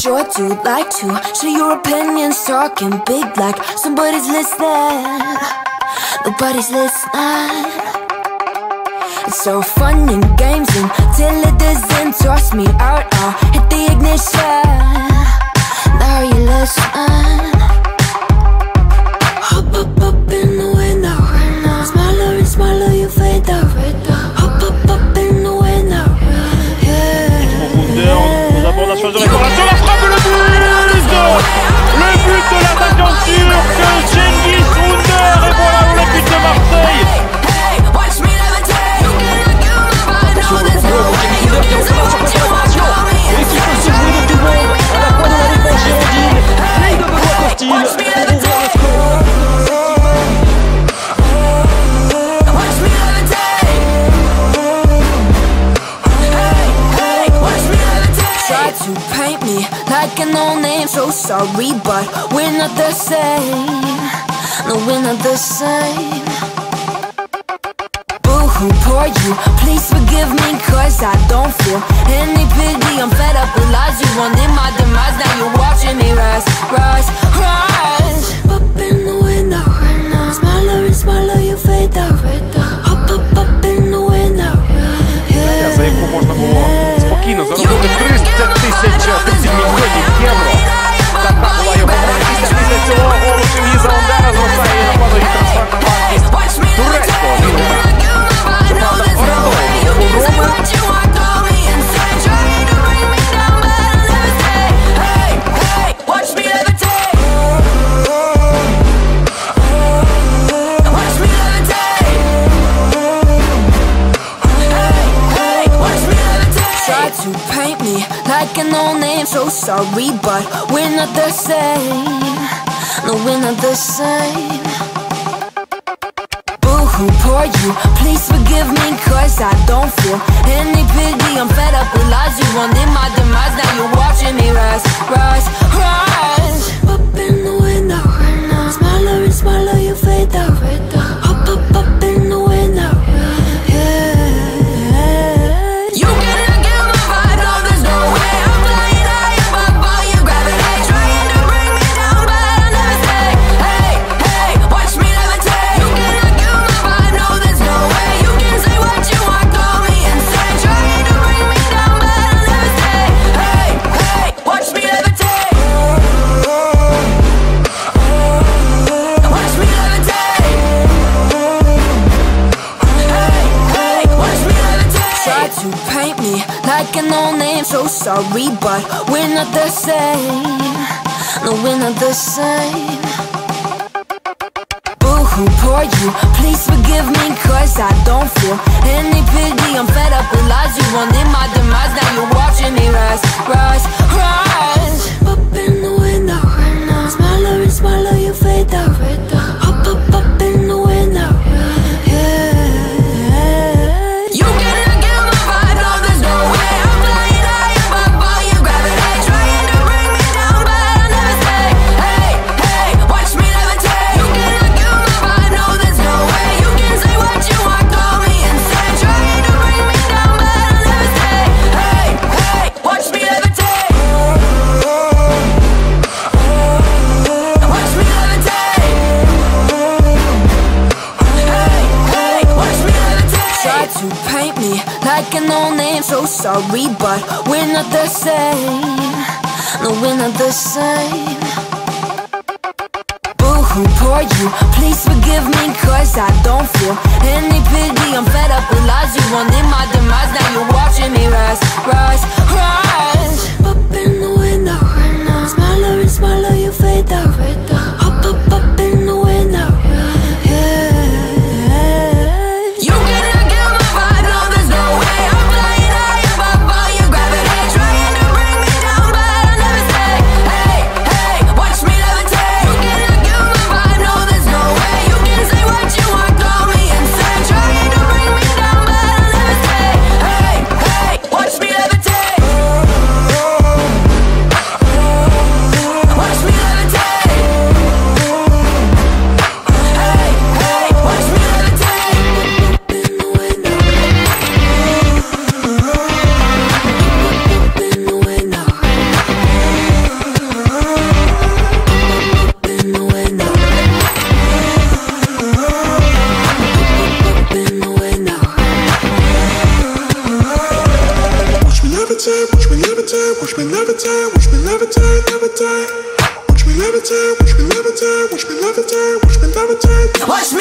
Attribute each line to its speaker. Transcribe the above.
Speaker 1: sure do like to share your opinions, talking big like somebody's listening. Nobody's listening. It's so fun and games until it doesn't toss me out. I'll hit the ignition. Now you listen. like an old name So sorry, but we're not the same. No, we're not the same. Boo-hoo, poor you Please forgive me, cause I don't feel any pity. I'm fed up with lies You wanted my demise. Now you're watching me rise, rise, rise. second old name So sorry, but we're not the same. No, we're not the same. Boo-hoo, poor you. Please forgive me, cause I don't feel any pity. I'm fed up with lies you wanted my demise. Now you're watching me rise, rise. so sorry, but we're not the same. No, we're not the same. Boo hoo, poor you. Please forgive me, cause I don't feel any pity. I'm fed up with lies you want. To paint me like an old name. So sorry, but we're not the same. No, we're not the same. Boo-hoo, poor you. Please forgive me cause I don't feel any pity. I'm fed up with lies You wanted my demise. Now you're watching me rise, rise, rise. Levitate, watch me levitate, levitate. Watch me levitate, watch me levitate, watch me levitate, watch me levitate. Watch me.